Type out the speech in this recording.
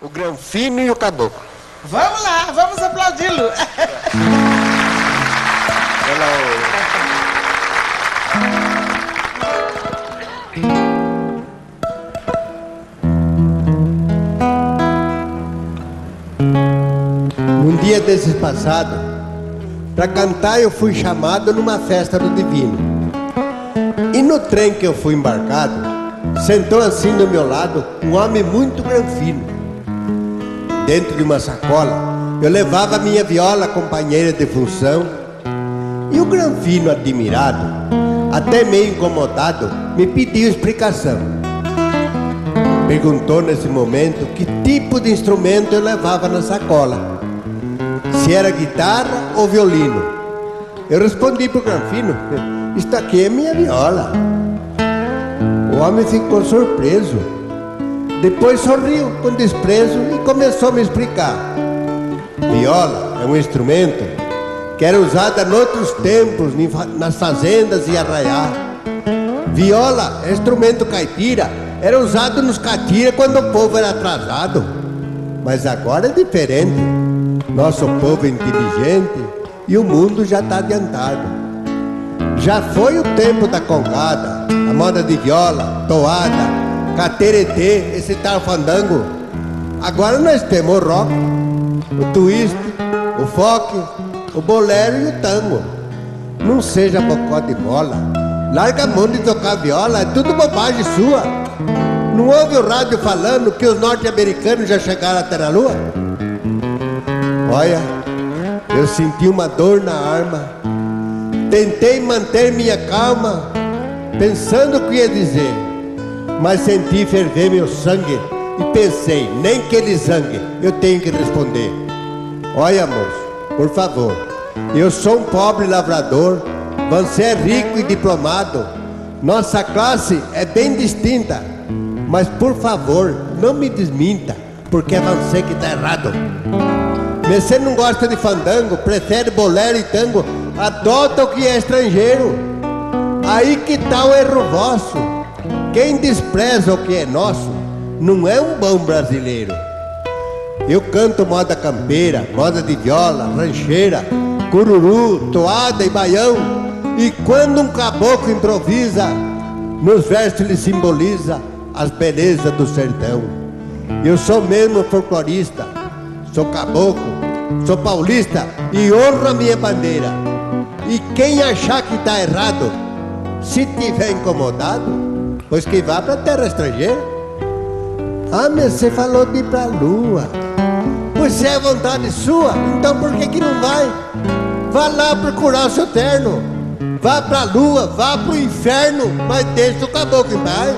O Granfino e o Caboclo. Vamos lá, vamos aplaudi-lo. Um dia desses passados, para cantar eu fui chamado numa festa do Divino. E no trem que eu fui embarcado, sentou assim do meu lado um homem muito granfino. Dentro de uma sacola, eu levava a minha viola companheira de função. E o granfino, admirado, até meio incomodado, me pediu explicação. Perguntou nesse momento que tipo de instrumento eu levava na sacola. Se era guitarra ou violino. Eu respondi pro Granfino, isto aqui é minha viola. O homem ficou surpreso. Depois sorriu com desprezo e começou a me explicar. Viola é um instrumento que era usado em outros tempos nas fazendas e arraiar. Viola é instrumento caipira era usado nos catira quando o povo era atrasado. Mas agora é diferente. Nosso povo é inteligente e o mundo já está adiantado. Já foi o tempo da congada, a moda de viola, toada, cateretê, esse tal fandango. Agora nós temos o rock, o twist, o folk, o bolero e o tango. Não seja bocó de bola. Larga a mão de tocar viola, é tudo bobagem sua. Não ouve o rádio falando que os norte-americanos já chegaram até a lua? Olha, eu senti uma dor na arma. Tentei manter minha calma, pensando o que ia dizer. Mas senti ferver meu sangue e pensei, nem que ele zangue, eu tenho que responder. Olha, moço, por favor, eu sou um pobre lavrador, você é rico e diplomado. Nossa classe é bem distinta. Mas por favor, não me desminta, porque é você que está errado. Você não gosta de fandango, prefere bolero e tango, adota o que é estrangeiro. Aí que está o erro vosso. Quem despreza o que é nosso, não é um bom brasileiro. Eu canto moda campeira, moda de viola, rancheira, cururu, toada e baião. E quando um caboclo improvisa, nos versos ele simboliza as belezas do sertão. Eu sou mesmo folclorista, sou caboclo, sou paulista e honro a minha bandeira. E quem achar que está errado, se tiver incomodado, pois que vá para terra estrangeira. Ah, mas você falou de ir para a lua. Pois se é vontade sua, então por que, que não vai? Vá lá procurar o seu terno. Vá para a lua, vá para o inferno, mas deixa o caboclo em paz.